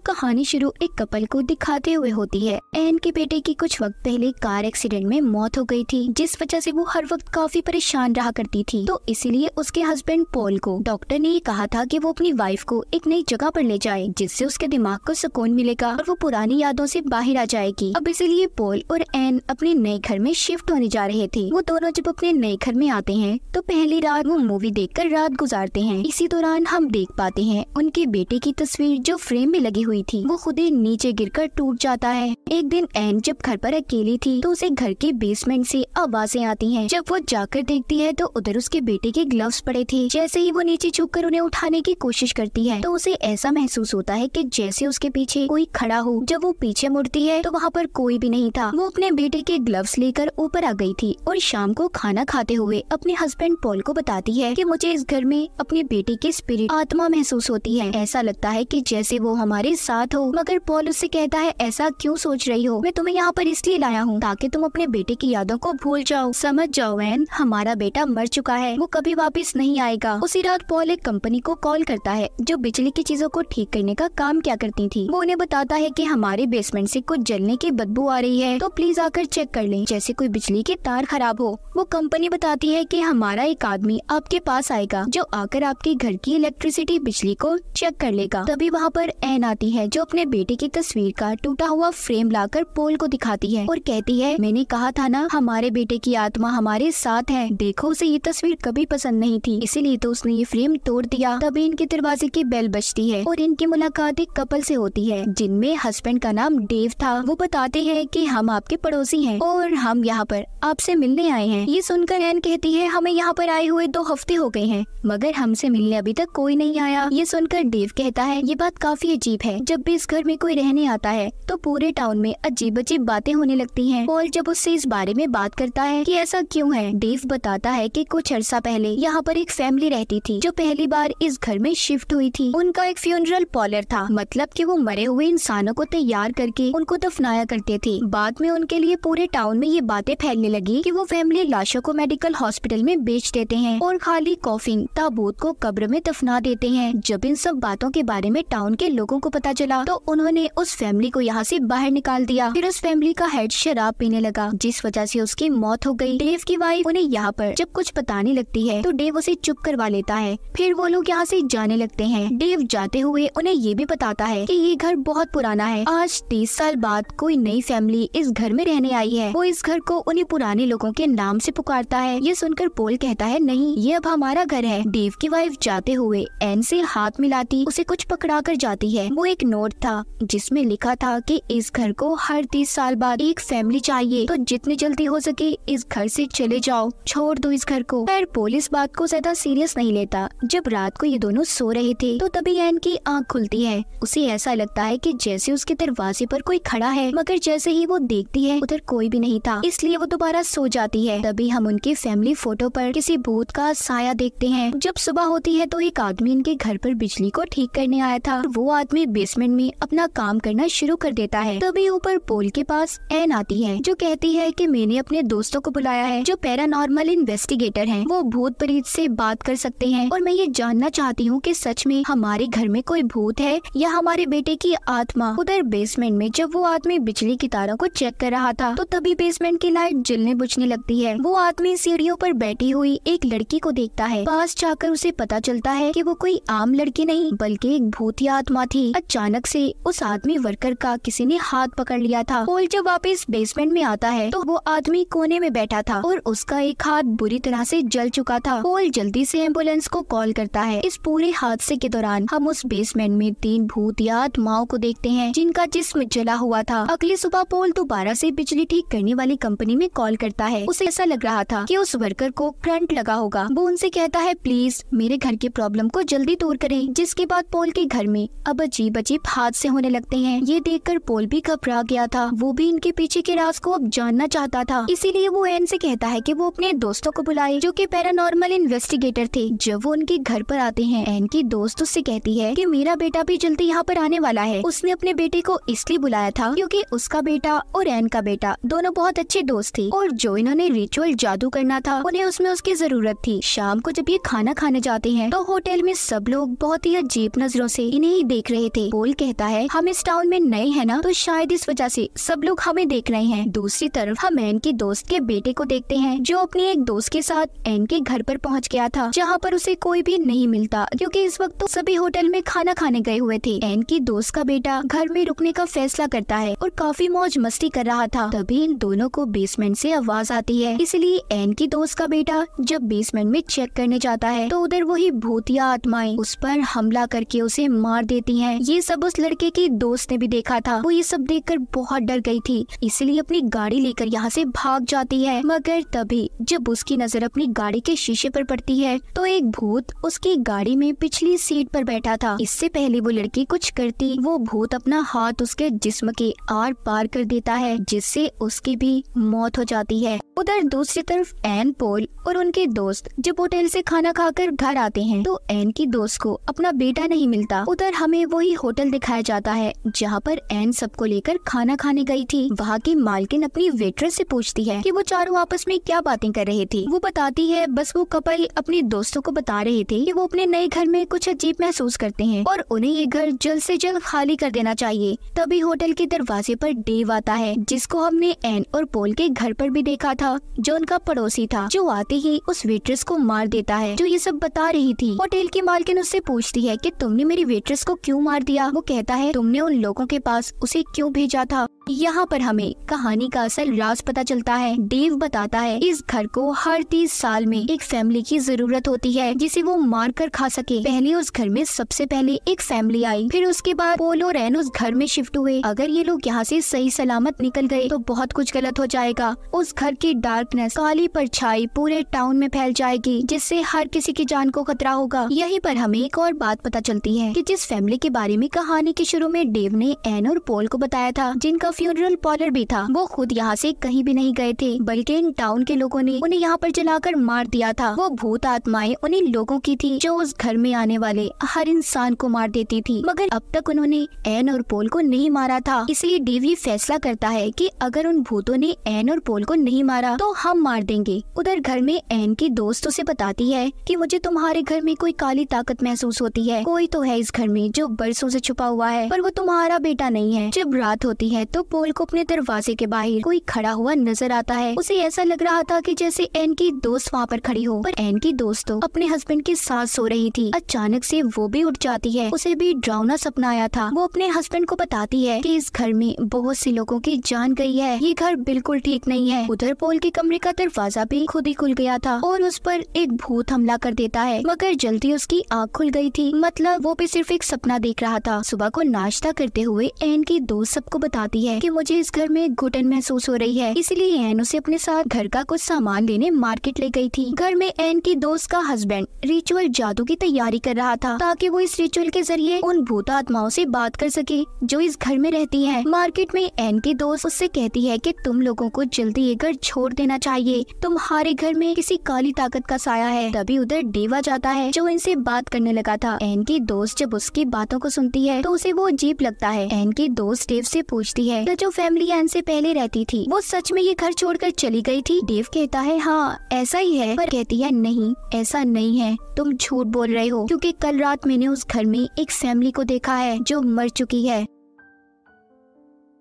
कहानी शुरू एक कपल को दिखाते हुए होती है। एन के बेटे की कुछ वक्त पहले कार एक्सीडेंट में मौत हो गई थी, जिस वजह से वो हर वक्त काफ़ी परेशान रहा करती थी। तो इसीलिए उसके हस्बैंड पॉल को डॉक्टर ने कहा था कि वो अपनी वाइफ को एक नई जगह पर ले जाए, जिससे उसके दिमाग को सुकून मिलेगा और वो पुरानी यादों से बाहर आ जाएगी। अब इसीलिए पॉल और एन अपने नए घर में शिफ्ट होने जा रहे थे। वो दोनों जब अपने नए घर में आते हैं तो पहली रात वो मूवी देखकर रात गुजारते हैं। इसी दौरान हम देख पाते हैं उनके बेटे की तस्वीर जो फ्रेम में लगी हुई थी। वो खुद ही नीचे गिरकर टूट जाता है। एक दिन एन जब घर पर अकेली थी तो उसे घर के बेसमेंट से आवाज़ें आती हैं। जब वो जाकर देखती है तो उधर उसके बेटे के ग्लव्स पड़े थे। जैसे ही वो नीचे छुप कर उन्हें उठाने की कोशिश करती है तो उसे ऐसा महसूस होता है की जैसे उसके पीछे कोई खड़ा हो। जब वो पीछे मुड़ती है तो वहाँ पर कोई भी नहीं था। वो अपने बेटे के ग्लव्स लेकर ऊपर आ गई थी और शाम को खाना खाते हुए अपने हस्बैंड पॉल को बताती है कि मुझे इस घर में अपने बेटे की स्पिरिट आत्मा महसूस होती है। ऐसा लगता है कि जैसे वो हमारे साथ हो। मगर पॉल उससे कहता है, ऐसा क्यों सोच रही हो? मैं तुम्हें यहाँ पर इसलिए लाया हूँ ताकि तुम अपने बेटे की यादों को भूल जाओ। समझ जाओ वैन हमारा बेटा मर चुका है। वो कभी वापस नहीं आएगा। उसी रात पॉल एक कंपनी को कॉल करता है, जो बिजली की चीज़ों को ठीक करने का काम क्या करती थी। वो उन्हें बताता है की हमारे बेसमेंट ऐसी कुछ जलने की बदबू आ रही है तो प्लीज़ आकर चेक कर लें, जैसे कोई बिजली की तार खराब हो। वो कंपनी बताती है की हमारा एक आदमी आपके पास आएगा, जो आकर आपके घर की इलेक्ट्रिसिटी बिजली को चेक कर लेगा। तभी वहाँ पर एन आती है, जो अपने बेटे की तस्वीर का टूटा हुआ फ्रेम लाकर पोल को दिखाती है और कहती है, मैंने कहा था ना, हमारे बेटे की आत्मा हमारे साथ है। देखो, उसे ये तस्वीर कभी पसंद नहीं थी, इसीलिए तो उसने ये फ्रेम तोड़ दिया। तभी इनके दरवाजे की बेल बजती है और इनकी मुलाकात एक कपल से होती है, जिनमें हस्बैंड का नाम डेव था। वो बताते हैं कि हम आपके पड़ोसी हैं और हम यहाँ पर आपसे मिलने आए हैं। ये सुनकर एन कहती है, हमें यहाँ पर आए हुए दो हफ़्ते हो गए हैं, मगर हमसे मिलने अभी तक कोई नहीं आया। ये सुनकर डेव कहता है, ये बात काफ़ी अजीब है। जब भी इस घर में कोई रहने आता है तो पूरे टाउन में अजीब अजीब बातें होने लगती हैं। पॉल जब उससे इस बारे में बात करता है कि ऐसा क्यों है डेव बताता है कि कुछ अरसा पहले यहाँ पर एक फैमिली रहती थी, जो पहली बार इस घर में शिफ्ट हुई थी। उनका एक फ्यूनरल पॉलर था मतलब कि वो मरे हुए इंसानों को तैयार करके उनको दफनाया करते थे। बाद में उनके लिए पूरे टाउन में ये बातें फैलने लगी कि वो फैमिली लाशों को मेडिकल हॉस्पिटल में बेच देते हैं और खाली कॉफिन ताबूत को कब्र में दफना देते हैं। जब इन सब बातों के बारे में टाउन के लोगों को पता चला तो उन्होंने उस फैमिली को यहाँ से बाहर निकाल दिया। फिर उस फैमिली का हेड शराब पीने लगा, जिस वजह से उसकी मौत हो गई। डेव की वाइफ उन्हें यहाँ पर जब कुछ बताने लगती है तो डेव उसे चुप करवा लेता है। फिर वो लोग यहाँ से जाने लगते हैं। डेव जाते हुए उन्हें ये भी बताता है कि ये घर बहुत पुराना है। आज तीस साल बाद कोई नई फैमिली इस घर में रहने आई है। वो इस घर को उन्हीं पुराने लोगों के नाम से पुकारता है। ये सुनकर पोल कहता है, नहीं, ये अब हमारा घर है। डेव की वाइफ जाते हुए एन से हाथ मिलाती, उसे कुछ पकड़ा कर जाती है। वो एक नोट था, जिसमें लिखा था कि इस घर को हर तीस साल बाद एक फैमिली चाहिए। तो जितनी जल्दी हो सके इस घर से चले जाओ, छोड़ दो इस घर को। पर पुलिस बात को ज़्यादा सीरियस नहीं लेता। जब रात को ये दोनों सो रहे थे तो तभी एन की आँख खुलती है। उसे ऐसा लगता है की जैसे उसके दरवाजे पर कोई खड़ा है, मगर जैसे ही वो देखती है, उधर कोई भी नहीं था। इसलिए वो दोबारा सो जाती है। तभी हम उनकी फैमिली फ़ोटो पर किसी भूत का साया देखते हैं। जब सुबह होती है तो एक आदमी इनके घर पर बिजली को ठीक करने आया था। वो आदमी बेसमेंट में अपना काम करना शुरू कर देता है। तभी ऊपर पोल के पास एन आती है, जो कहती है कि मैंने अपने दोस्तों को बुलाया है, जो पैरानॉर्मल इन्वेस्टिगेटर हैं। वो भूत प्रीत से बात कर सकते हैं, और मैं ये जानना चाहती हूँ कि सच में हमारे घर में कोई भूत है, या हमारे बेटे की आत्मा उधर बेसमेंट में जब वो आदमी बिजली की तारों को चेक कर रहा था तो तभी बेसमेंट की लाइट जलने बुझने लगती है। वो आदमी सीढ़ियों पर बैठी हुई एक लड़की को देखता है। पास जाकर उसे पता चलता है कि वो कोई आम लड़की नहीं, बल्कि एक भूतिया आत्मा थी। अचानक से उस आदमी वर्कर का किसी ने हाथ पकड़ लिया था। पोल जब वापस बेसमेंट में आता है तो वो आदमी कोने में बैठा था और उसका एक हाथ बुरी तरह से जल चुका था। पोल जल्दी से एंबुलेंस को कॉल करता है। इस पूरे हादसे के दौरान हम उस बेसमेंट में तीन भूतिया आत्माओं को देखते हैं, जिनका जिस्म जला हुआ था। अगली सुबह पोल दोबारा से बिजली ठीक करने वाली कंपनी में कॉल करता है। उसे ऐसा लग रहा था कि उस वर्कर को करंट लगा होगा। वो उनसे कहता है प्लीज़ मेरे घर की प्रॉब्लम को जल्दी दूर करें। जिसके बाद पोल के घर में अब अजीब अजीब हादसे होने लगते हैं। ये देखकर पोल भी घबरा गया था। वो भी इनके पीछे के राज को अब जानना चाहता था। इसीलिए वो एन से कहता है कि वो अपने दोस्तों को बुलाए, जो कि पैरानॉर्मल इन्वेस्टिगेटर थे। जब वो उनके घर पर आते हैं, एन की दोस्त उससे कहती है कि, मेरा बेटा भी जल्दी यहाँ पर आने वाला है। उसने अपने बेटे को इसलिए बुलाया था क्योंकि उसका बेटा और एन का बेटा दोनों बहुत अच्छे दोस्त थे। और जो इन्होंने रिचुअल जादू करना था, उन्हें उसमें उसकी ज़रूरत थी। शाम को जब ये खाना खाने जाते हैं तो होटल में सब लोग बहुत ही अजीब नज़रों से इन्हें ही देख रहे थे। पोल कहता है, हम इस टाउन में नए हैं ना तो शायद इस वजह से सब लोग हमें देख रहे हैं। दूसरी तरफ़ हम एन के दोस्त के बेटे को देखते हैं, जो अपनी एक दोस्त के साथ एन के घर पर पहुँच गया था, जहाँ पर उसे कोई भी नहीं मिलता, क्योंकि इस वक्त तो सभी होटल में खाना खाने गए हुए थे। एन की दोस्त का बेटा घर में रुकने का फैसला करता है और काफ़ी मौज मस्ती कर रहा था। तभी इन दोनों को बेसमेंट से आवाज़ आती है, इसलिए एन की दोस्त का बेटा जब बेसमेंट में चेक करने जाता है तो उधर वही भूतिया आत्माएँ उस पर हमला करके उसे मार देती हैं। सब उस लड़के की दोस्त ने भी देखा था। वो ये सब देखकर बहुत डर गई थी, इसलिए अपनी गाड़ी लेकर यहाँ से भाग जाती है। मगर तभी जब उसकी नज़र अपनी गाड़ी के शीशे पर पड़ती है तो एक भूत उसकी गाड़ी में पिछली सीट पर बैठा था। इससे पहले वो लड़की कुछ करती, वो भूत अपना हाथ उसके जिस्म के आर पार कर देता है, जिससे उसकी भी मौत हो जाती है। उधर दूसरी तरफ़ एन, पोल और उनके दोस्त जब होटल से खाना खाकर घर आते हैं तो एन की दोस्त को अपना बेटा नहीं मिलता। उधर हमें वही होटल दिखाया जाता है, जहाँ पर एन सबको लेकर खाना खाने गई थी। वहाँ की मालकिन अपनी वेट्रेस से पूछती है कि वो चारों आपस में क्या बातें कर रहे थे। वो बताती है, बस वो कपल अपने दोस्तों को बता रहे थे कि वो अपने नए घर में कुछ अजीब महसूस करते हैं और उन्हें ये घर जल्द से जल्द खाली कर देना चाहिए। तभी होटल के दरवाजे पर डेव आता है, जिसको हमने एन और पोल के घर पर भी देखा था। जो उनका पड़ोसी था, जो आते ही उस वेट्रेस को मार देता है, जो ये सब बता रही थी। होटल की मालकिन उससे पूछती है कि, तुमने मेरी वेट्रेस को क्यों मार दिया? वो कहता है, तुमने उन लोगों के पास उसे क्यों भेजा था? यहाँ पर हमें कहानी का असल राज पता चलता है। देव बताता है, इस घर को हर तीस साल में एक फैमिली की ज़रूरत होती है, जिसे वो मार कर खा सके। पहले उस घर में सबसे पहले एक फैमिली आई, फिर उसके बाद पोलो रैन उस घर में शिफ्ट हुए। अगर ये लोग यहाँ से सही सलामत निकल गए तो बहुत कुछ गलत हो जाएगा। उस घर की डार्कनेस काली परछाई पूरे टाउन में फैल जाएगी, जिससे हर किसी की जान को खतरा होगा। यहीं पर हमें एक और बात पता चलती है कि जिस फैमिली के बारे में कहानी के शुरू में डेव ने एन और पोल को बताया था, जिनका फ्यूनरल पॉलर भी था, वो खुद यहाँ से कहीं भी नहीं गए थे, बल्कि इन टाउन के लोगों ने उन्हें यहाँ पर जलाकर मार दिया था। वो भूत आत्माएँ उन्हीं लोगों की थी जो उस घर में आने वाले हर इंसान को मार देती थी। मगर अब तक उन्होंने एन और पोल को नहीं मारा था, इसलिए डेवी फैसला करता है कि अगर उन भूतों ने एन और पोल को नहीं मारा तो हम मार देंगे। उधर घर में एन की दोस्त उसे बताती है कि मुझे तुम्हारे घर में कोई काली ताकत महसूस होती है। कोई तो है इस घर में जो बरसों से छुपा हुआ है, पर वो तुम्हारा बेटा नहीं है। जब रात होती है तो पोल को अपने दरवाजे के बाहर कोई खड़ा हुआ नज़र आता है। उसे ऐसा लग रहा था कि जैसे एन की दोस्त वहाँ पर खड़ी हो। पर एन की दोस्त तो अपने हस्बैंड के साथ सो रही थी। अचानक से वो भी उठ जाती है। उसे भी ड्राउना सपना आया था। वो अपने हस्बैंड को बताती है कि इस घर में बहुत सी लोगों की जान गई है। ये घर बिल्कुल ठीक नहीं है। उधर पोल के कमरे का दरवाज़ा भी खुद ही खुल गया था और उस पर एक भूत हमला कर देता है। मगर जल्दी उसकी आँख खुल गई थी। मतलब वो भी सिर्फ़ एक सपना देख रहा था। सुबह को नाश्ता करते हुए एन की दोस्त सबको बताती है कि मुझे इस घर में घुटन महसूस हो रही है। इसलिए एन उसे अपने साथ घर का कुछ सामान लेने मार्केट ले गई थी। घर में एन की दोस्त का हस्बैंड रिचुअल जादू की तैयारी कर रहा था ताकि वो इस रिचुअल के ज़रिए उन भूत आत्माओं से बात कर सके जो इस घर में रहती हैं। मार्केट में एन की दोस्त उससे कहती है कि तुम लोगों को जल्दी ये घर छोड़ देना चाहिए। तुम्हारे घर में किसी काली ताकत का साया है। तभी उधर डेवा जाता है, जो इनसे बात करने लगा था। एन की दोस्त जब उसकी बातों को सुनती है तो उसे वो अजीब लगता है। एन की दोस्त डेव से पूछती है तो जो फैमिली एन से पहले रहती थी, वो सच में ये घर छोड़कर चली गई थी? डेव कहता है हाँ ऐसा ही है। पर कहती है, नहीं, ऐसा नहीं है। तुम झूठ बोल रहे हो, क्योंकि कल रात मैंने उस घर में एक फैमिली को देखा है, जो मर चुकी है।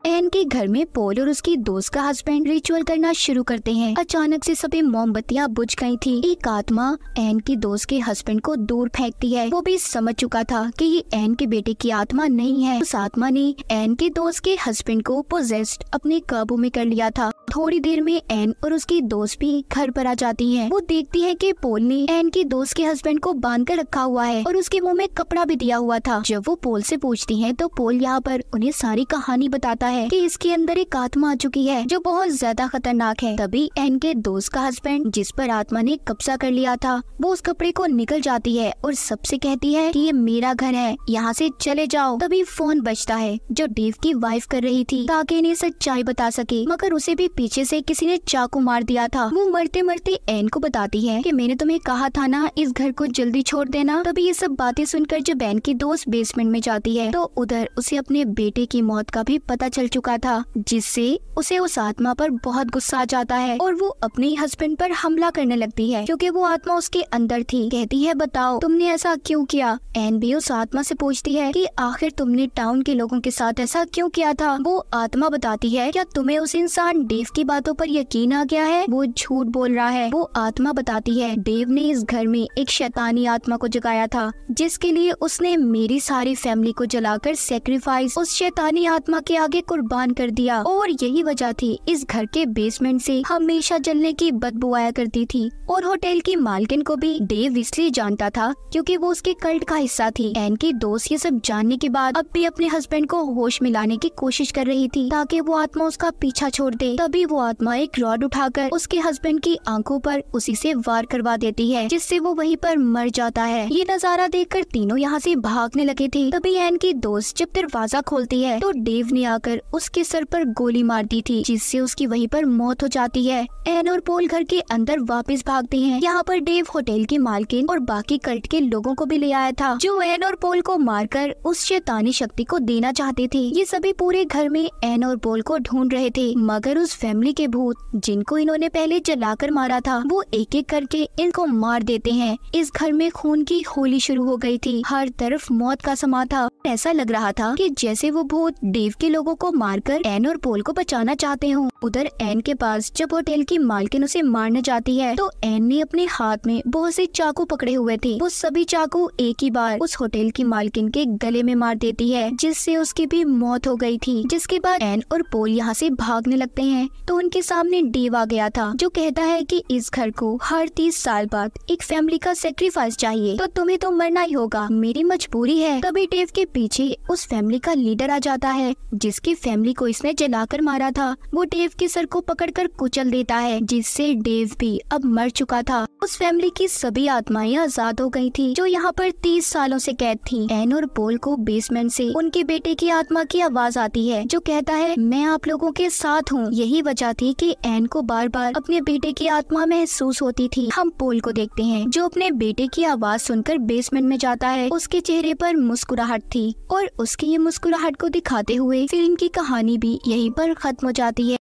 एन के घर में पोल और उसकी दोस्त का हस्बैंड रिचुअल करना शुरू करते हैं। अचानक से सभी मोमबत्तियाँ बुझ गई थी। एक आत्मा एन की दोस्त के हस्बैंड को दूर फेंकती है। वो भी समझ चुका था कि ये एन के बेटे की आत्मा नहीं है। उस आत्मा ने एन के दोस्त के हस्बैंड को पोजेस्ट अपने काबू में कर लिया था। थोड़ी देर में एन और उसकी दोस्त भी घर पर आ जाती है। वो देखती है कि पोल ने एन की दोस्त के हस्बैंड को बाँध कर रखा हुआ है और उसके मुँह में कपड़ा भी दिया हुआ था। जब वो पोल से पूछती है तो पोल यहाँ पर उन्हें सारी कहानी बताता है कि इसके अंदर एक आत्मा आ चुकी है, जो बहुत ज़्यादा खतरनाक है। तभी एन के दोस्त का हस्बैंड जिस पर आत्मा ने कब्जा कर लिया था, वो उस कपड़े को निकल जाती है और सबसे कहती है कि ये मेरा घर है, यहाँ से चले जाओ। तभी फ़ोन बजता है, जो डेव की वाइफ कर रही थी, ताकि इन्हें सच्चाई बता सके, मगर उसे भी पीछे से किसी ने चाकू मार दिया था। वो मरते मरते एन को बताती है कि मैंने तुम्हें कहा था ना, इस घर को जल्दी छोड़ देना। तभी ये सब बातें सुनकर जब एन की दोस्त बेसमेंट में जाती है तो उधर उसे अपने बेटे की मौत का भी पता चल चुका था, जिससे उसे उस आत्मा पर बहुत गुस्सा आ जाता है और वो अपने हस्बैंड पर हमला करने लगती है, क्योंकि वो आत्मा उसके अंदर थी। कहती है, बताओ, तुमने ऐसा क्यों किया? एन भी उस आत्मा से पूछती है कि, आखिर तुमने टाउन के लोगों के साथ ऐसा क्यों किया था? वो आत्मा बताती है, क्या तुम्हें उस इंसान डेव की बातों पर यकीन आ गया है। वो झूठ बोल रहा है। वो आत्मा बताती है। डेव ने इस घर में एक शैतानी आत्मा को जगाया था, जिसके लिए उसने मेरी सारी फैमिली को जलाकर सेक्रीफाइस उस शैतानी आत्मा के आगे कुर्बान कर दिया। और यही वजह थी, इस घर के बेसमेंट से हमेशा जलने की बदबू आया करती थी। और होटल की मालकिन को भी डेव इसलिए जानता था, क्योंकि वो उसके कल्ट का हिस्सा थी। एन की दोस्त ये सब जानने के बाद अब भी अपने हस्बैंड को होश मिलाने की कोशिश कर रही थी, ताकि वो आत्मा उसका पीछा छोड़ दे। तभी वो आत्मा एक रॉड उठाकर उसके हस्बैंड की आँखों पर उसी से वार करवा देती है, जिससे वो वहीं पर मर जाता है। ये नज़ारा देखकर तीनों यहाँ से भागने लगे थे। तभी एन की दोस्त जब दरवाज़ा खोलती है तो डेव ने आकर उसके सर पर गोली मार दी थी, जिससे उसकी वहीं पर मौत हो जाती है। एन और पोल घर के अंदर वापस भागते हैं। यहाँ पर डेव होटल के मालकिन और बाकी कल्ट के लोगों को भी ले आया था, जो एन और पोल को मारकर उस शैतानी शक्ति को देना चाहते थे। ये सभी पूरे घर में एन और पोल को ढूंढ रहे थे, मगर उस फैमिली के भूत, जिनको इन्होंने पहले जलाकर मारा था, वो एक एक करके इनको मार देते हैं। इस घर में खून की होली शुरू हो गई थी। हर तरफ़ मौत का समा था। ऐसा लग रहा था कि जैसे वो भूत डेव के लोगों को मारकर एन और पोल को बचाना चाहते हो। उधर एन के पास जब होटल की मालकिन उसे मारने जाती है तो एन ने अपने हाथ में बहुत से चाकू पकड़े हुए थे। वो सभी चाकू एक ही बार उस होटल की मालकिन के गले में मार देती है, जिससे उसकी भी मौत हो गई थी, जिसके बाद एन और पोल यहाँ से भागने लगते हैं। तो उनके सामने डेव आ गया था, जो कहता है कि इस घर को हर तीस साल बाद एक फैमिली का सेक्रीफाइस चाहिए। तो तुम्हें तो मरना ही होगा। मेरी मजबूरी है। तभी डेव के पीछे उस फैमिली का लीडर आ जाता है, जिसकी फैमिली को इसने जलाकर मारा था। वो डेव के सर को पकड़कर कुचल देता है, जिससे डेव भी अब मर चुका था। उस फैमिली की सभी आत्माएँ आज़ाद हो गई थी, जो यहाँ पर तीस सालों से कैद थी। एन और पोल को बेसमेंट से उनके बेटे की आत्मा की आवाज़ आती है, जो कहता है, मैं आप लोगों के साथ हूँ। यही वजह थी कि एन को बार बार अपने बेटे की आत्मा महसूस होती थी। हम पोल को देखते हैं, जो अपने बेटे की आवाज़ सुनकर बेसमेंट में जाता है। उसके चेहरे पर मुस्कुराहट थी और उसकी ये मुस्कुराहट को दिखाते हुए फ़िल्म की कहानी भी यहीं पर खत्म हो जाती है।